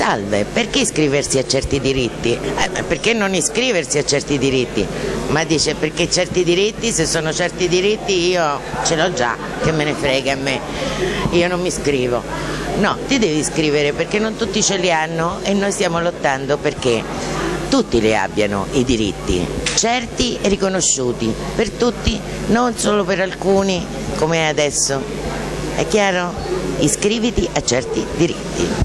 Salve, perché iscriversi a certi diritti? Eh, perché non iscriversi a certi diritti? Ma dice perché certi diritti, se sono certi diritti io ce l'ho già, che me ne frega a me, io non mi iscrivo. No, ti devi iscrivere perché non tutti ce li hanno e noi stiamo lottando perché tutti li abbiano i diritti, certi e riconosciuti, per tutti, non solo per alcuni come è adesso. È chiaro? Iscriviti a certi diritti.